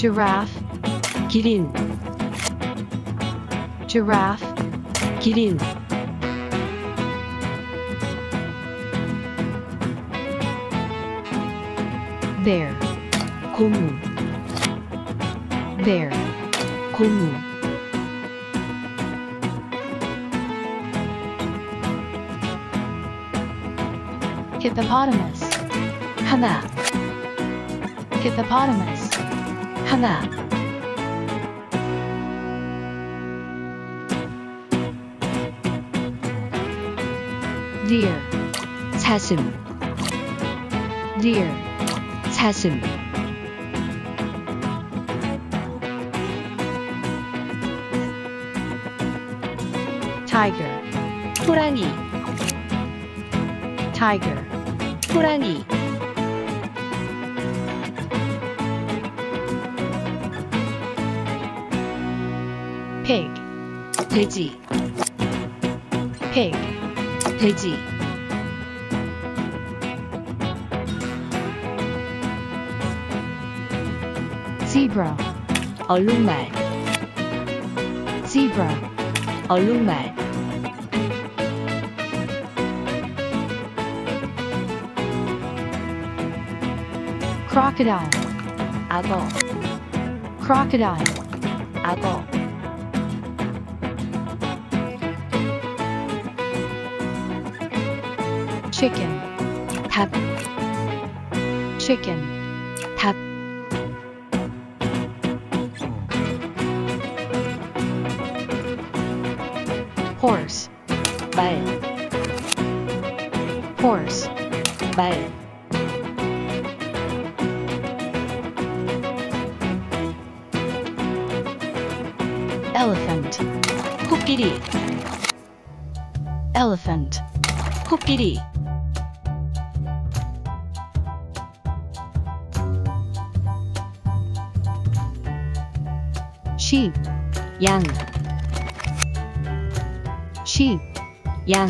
giraffe, get in. giraffe, get in. Bear, como, bear, como. Hippopotamus, hana, hippopotamus. 하나 deer 사슴 deer 사슴 tiger 호랑이 tiger 호랑이 pig 돼지 pig 돼지 zebra 얼룩말 zebra 얼룩말 crocodile 악어 crocodile 악어 chicken 닭 chicken 닭 horse 말 horse 말 elephant 코끼리 elephant 코끼리 sheep 양 sheep 양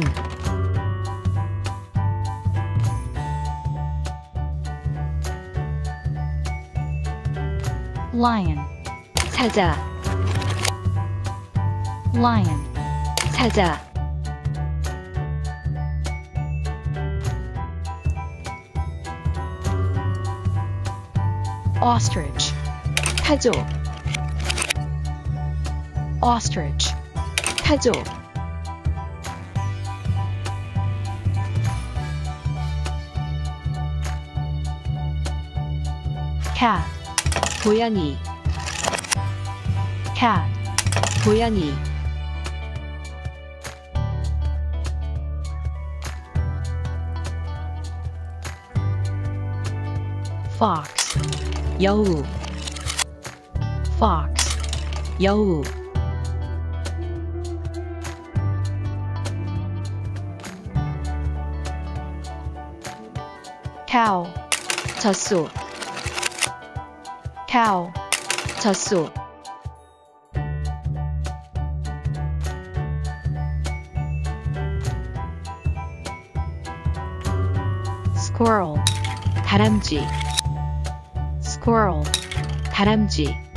lion 사자 lion 사자 ostrich 타조 ostrich 타조 cat 고양이 cat 고양이 fox 여우 fox 여우 cow 젖소 cow 젖소 squirrel 다람쥐 squirrel 다람쥐